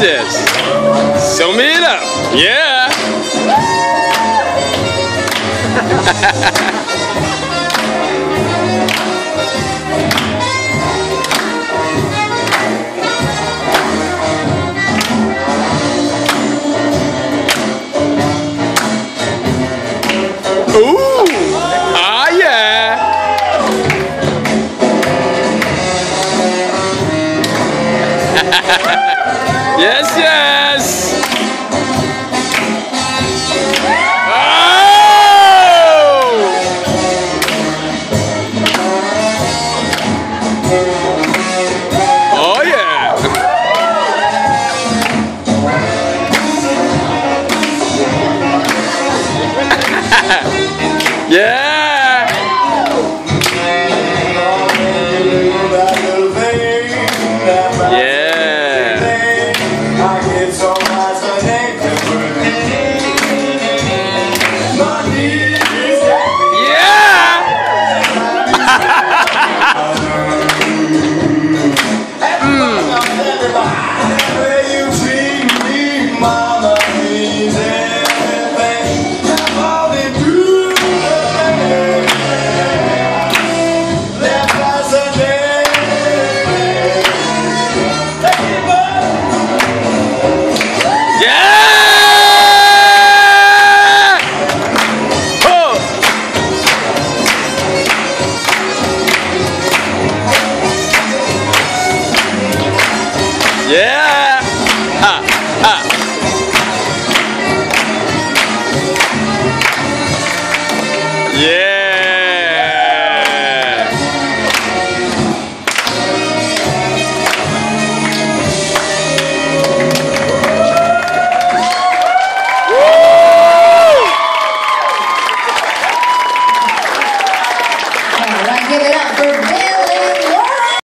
Sum it up. Yeah. Ooh. Ah, yeah. yes, yes. Oh! Oh, yeah. yeah. Yeah. Ha. Ha. Yeah.